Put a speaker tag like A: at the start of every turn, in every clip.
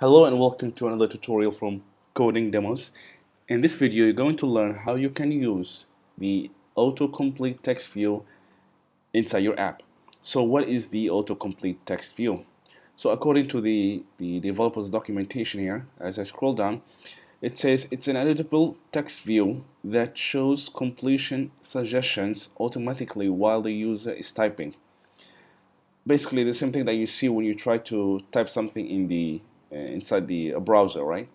A: Hello and welcome to another tutorial from Coding Demos. In this video you're going to learn how you can use the autocomplete text view inside your app. So what is the autocomplete text view? So according to the, the developer's documentation here, as I scroll down, it says it's an editable text view that shows completion suggestions automatically while the user is typing. Basically the same thing that you see when you try to type something in the inside the uh, browser, right?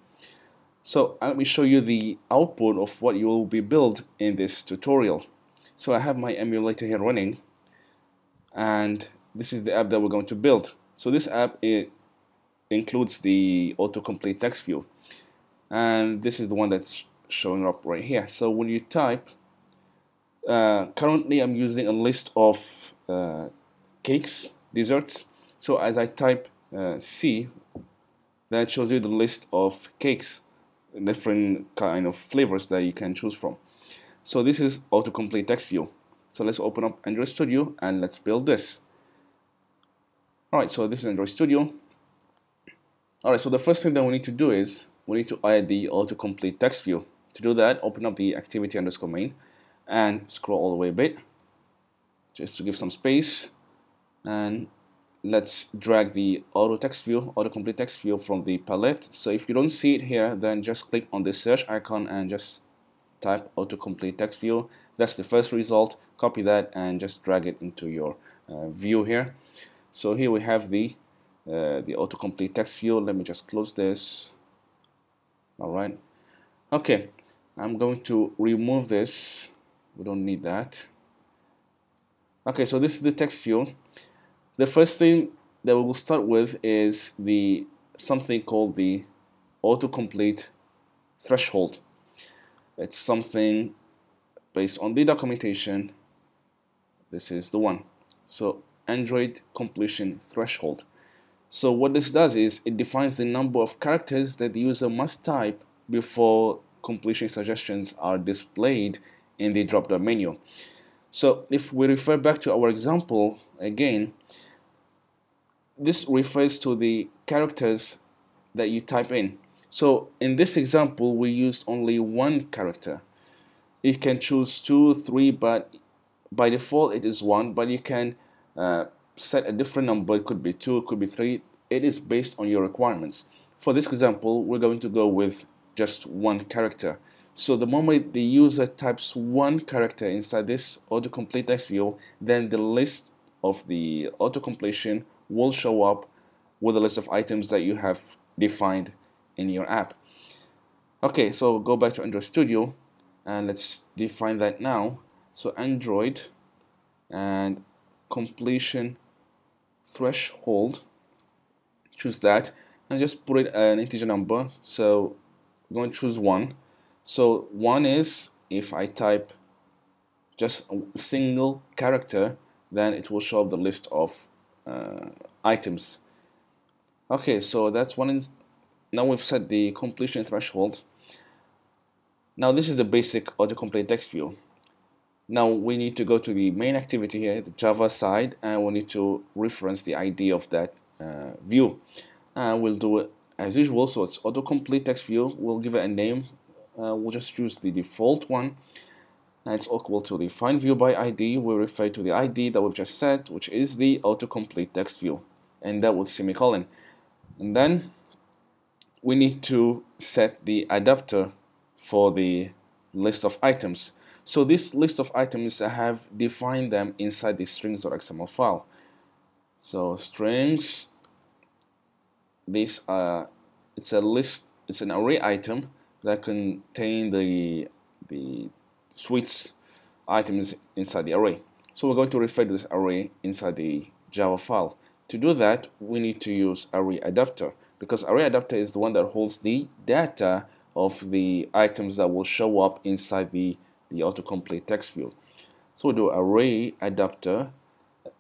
A: So let me show you the output of what you will be built in this tutorial. So I have my emulator here running and this is the app that we're going to build. So this app it includes the autocomplete text view and this is the one that's showing up right here so when you type uh, currently I'm using a list of uh, cakes desserts so as I type uh, C that shows you the list of cakes different kind of flavors that you can choose from. So this is autocomplete text view. So let's open up Android Studio and let's build this. Alright so this is Android Studio. Alright so the first thing that we need to do is we need to add the autocomplete text view. To do that, open up the activity underscore main and scroll all the way a bit just to give some space. And let's drag the auto text view auto complete text view from the palette. So if you don't see it here then just click on the search icon and just type auto complete text view. That's the first result. Copy that and just drag it into your uh, view here. So here we have the uh, the autocomplete text view. Let me just close this. All right. Okay. I'm going to remove this. We don't need that. Okay. So this is the text view the first thing that we will start with is the something called the autocomplete threshold. It's something based on the documentation. This is the one. So Android completion threshold. So what this does is it defines the number of characters that the user must type before completion suggestions are displayed in the drop-down menu. So if we refer back to our example again, this refers to the characters that you type in. So in this example, we used only one character. You can choose two, three, but by default it is one, but you can uh, set a different number it could be two it could be three it is based on your requirements for this example we're going to go with just one character so the moment the user types one character inside this autocomplete text view then the list of the autocompletion will show up with a list of items that you have defined in your app. Okay so go back to Android Studio and let's define that now. So Android and completion threshold choose that and just put it an integer number. So I'm going to choose 1 so 1 is if I type just a single character then it will show up the list of items okay so that's one is now we've set the completion threshold now this is the basic autocomplete text view now we need to go to the main activity here, the Java side, and we need to reference the ID of that uh, view. And we'll do it as usual, so it's autocomplete text view. We'll give it a name. Uh, we'll just use the default one. And it's equal to the find view by ID. We refer to the ID that we've just set, which is the autocomplete text view. And that with semicolon. And then we need to set the adapter for the list of items. So this list of items I have defined them inside the strings.xml file. So strings, this uh, it's a list, it's an array item that contain the the sweets items inside the array. So we're going to refer to this array inside the Java file. To do that, we need to use array adapter because array adapter is the one that holds the data of the items that will show up inside the the autocomplete text field. So we do array adapter.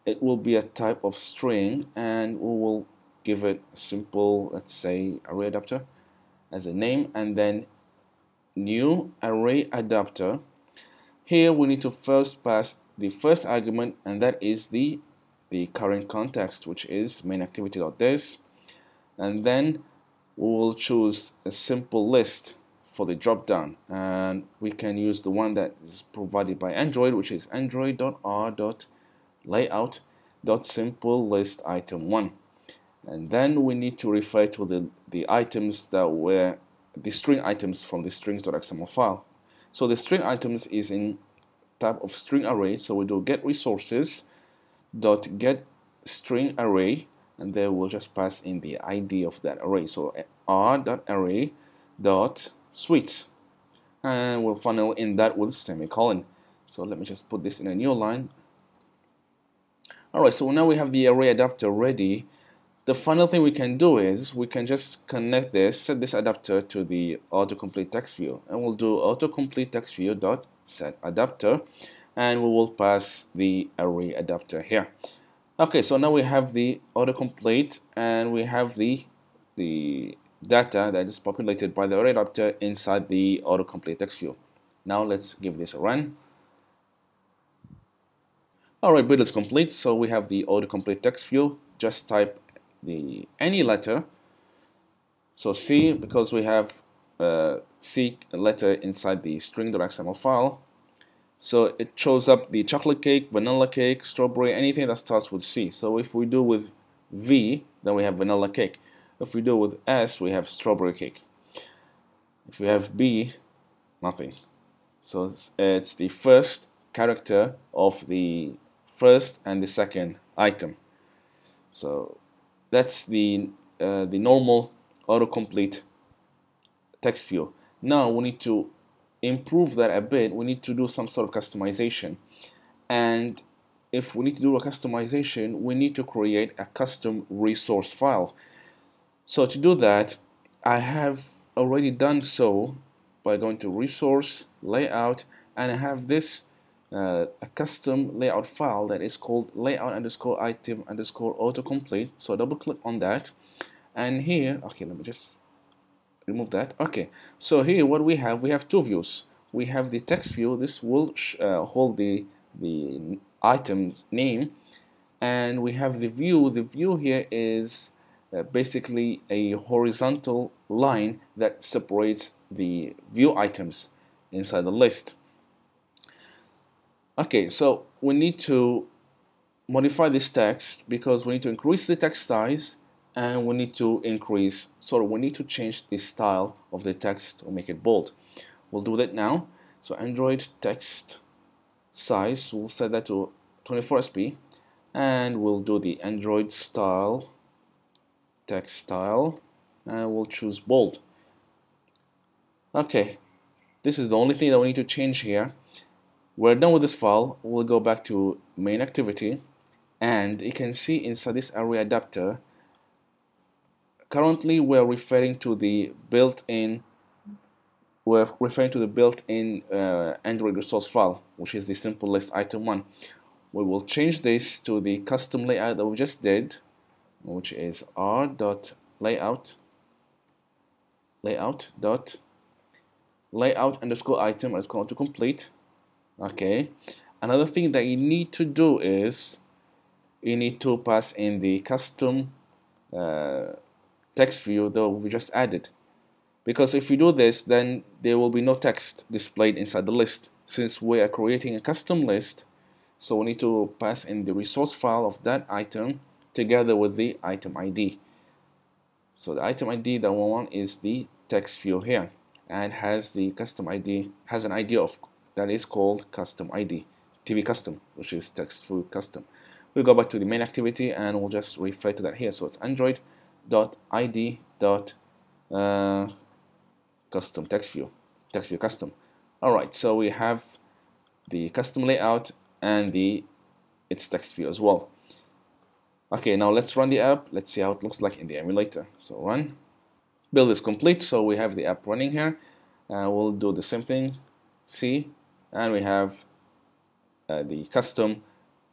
A: It will be a type of string and we will give it a simple, let's say array adapter as a name and then new array adapter. Here we need to first pass the first argument and that is the the current context which is main activity.this and then we will choose a simple list for the drop down. And we can use the one that is provided by Android which is android.r.layout.simple list item 1 and then we need to refer to the, the items that were the string items from the strings.xml file so the string items is in type of string array. So we do get resources dot get string array and then we'll just pass in the ID of that array. So r dot array dot sweets and we'll funnel in that with semicolon. So let me just put this in a new line. Alright so now we have the array adapter ready the final thing we can do is we can just connect this set this adapter to the autocomplete text view. And we'll do autocomplete text view dot set adapter and we will pass the array adapter here. Okay so now we have the autocomplete and we have the the data that is populated by the array adapter inside the autocomplete text view. Now let's give this a run. Alright build is complete so we have the autocomplete text view. Just type the any letter so C because we have uh, C letter inside the string.xml file so it shows up the chocolate cake, vanilla cake, strawberry, anything that starts with C. So if we do with V, then we have vanilla cake. If we do with S, we have strawberry cake. If we have B, nothing. So it's, it's the first character of the first and the second item. So that's the uh, the normal autocomplete text view. Now we need to improve that a bit, we need to do some sort of customization. And if we need to do a customization, we need to create a custom resource file. So to do that, I have already done so by going to resource, layout, and I have this uh, a custom layout file that is called layout underscore item underscore autocomplete. So double click on that. And here, okay, let me just remove that. Okay so here what we have we have two views. We have the text view. This will uh, hold the the item's name. And we have the view. The view here is uh, basically a horizontal line that separates the view items inside the list okay so we need to modify this text because we need to increase the text size and we need to increase so we need to change the style of the text to make it bold. We'll do that now. So Android text size we'll set that to 24 SP and we'll do the Android style text style and we'll choose bold. Okay this is the only thing that we need to change here we're done with this file. We'll go back to main activity. And you can see inside this array adapter currently we're referring to the built-in we're referring to the built-in uh, Android resource file which is the simple list item 1 we will change this to the custom layout that we just did which is r dot layout layout dot layout underscore item underscore autocomplete okay another thing that you need to do is you need to pass in the custom uh, text view that we just added. Because if we do this, then there will be no text displayed inside the list. Since we are creating a custom list, so we need to pass in the resource file of that item together with the item ID. So the item ID that we want is the text view here and has the custom ID, has an ID of that is called custom ID, TV custom, which is text view custom. We'll go back to the main activity and we'll just refer to that here. So it's Android dot id dot uh, custom text view text view custom. Alright so we have the custom layout and the its text view as well. Okay now let's run the app. Let's see how it looks like in the emulator. So run. Build is complete so we have the app running here. Uh, we'll do the same thing. See and we have uh, the custom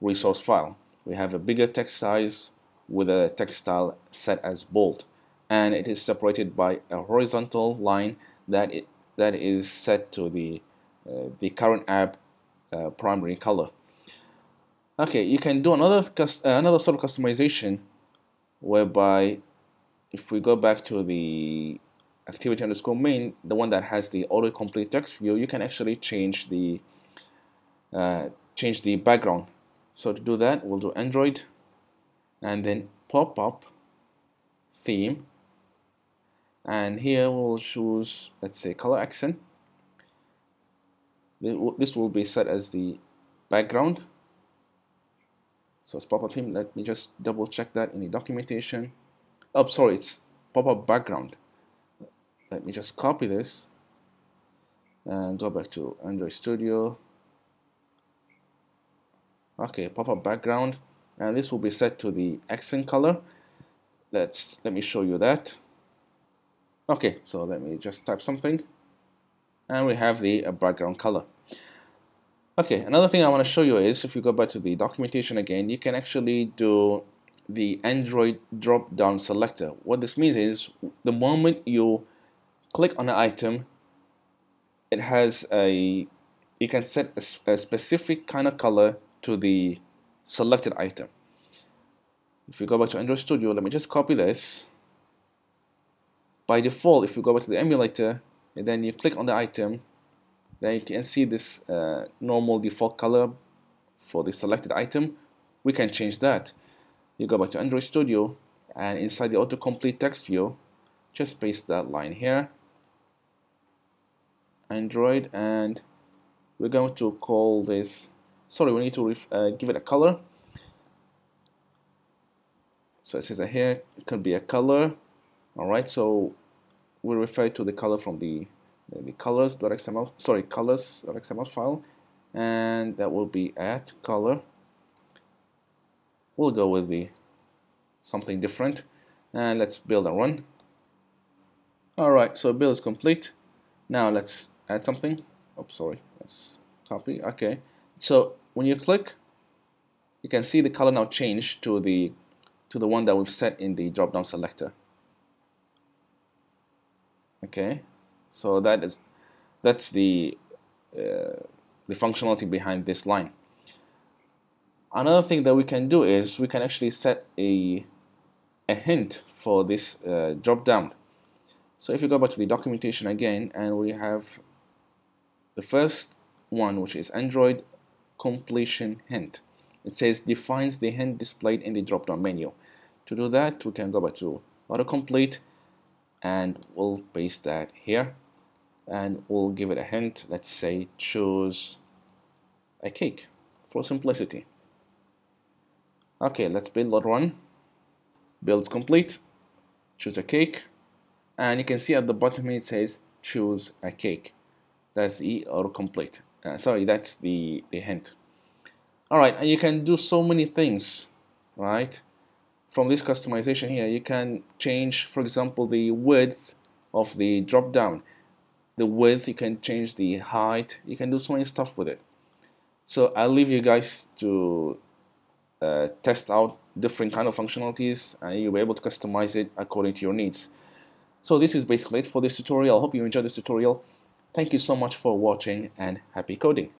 A: resource file. We have a bigger text size with a text style set as bold. And it is separated by a horizontal line that it that is set to the uh, the current app uh, primary color. Okay you can do another uh, another sort of customization whereby if we go back to the activity underscore main, the one that has the autocomplete text view, you can actually change the uh, change the background. So to do that, we'll do Android and then pop up theme. And here we'll choose let's say color accent. This will be set as the background. So it's pop-up theme. Let me just double check that in the documentation. Oh sorry it's pop-up background let me just copy this and go back to Android Studio. Okay pop-up background. And this will be set to the accent color. Let's let me show you that. Okay so let me just type something. And we have the uh, background color. Okay another thing I want to show you is if you go back to the documentation again you can actually do the Android drop down selector. What this means is the moment you click on an item it has a you can set a, a specific kind of color to the selected item. If you go back to Android Studio let me just copy this. By default if you go back to the emulator and then you click on the item then you can see this uh, normal default color for the selected item. We can change that. You go back to Android Studio and inside the autocomplete text view just paste that line here Android and we're going to call this sorry we need to uh, give it a color. So it says here it could be a color. All right so we refer to the color from the the colors.xml sorry colors.xml file and that will be at color. We'll go with the something different and let's build and run. Alright so build is complete. Now let's add something? Oh sorry. Let's copy. Okay. So when you click you can see the color now change to the to the one that we've set in the drop down selector. Okay. So that is that's the uh, the functionality behind this line. Another thing that we can do is we can actually set a a hint for this uh, drop down so if you go back to the documentation again and we have the first one which is Android completion hint it says defines the hint displayed in the drop down menu. To do that we can go back to autocomplete and we'll paste that here. And we'll give it a hint. Let's say choose a cake for simplicity. Okay let's build that one. Builds complete. Choose a cake. And you can see at the bottom it says choose a cake that's the autocomplete uh, sorry that's the the hint. Alright and you can do so many things right? From this customization here you can change for example the width of the drop down. The width you can change the height. You can do so many stuff with it. So I'll leave you guys to uh, test out different kind of functionalities and you'll be able to customize it according to your needs. So this is basically it for this tutorial. I hope you enjoyed this tutorial thank you so much for watching and happy coding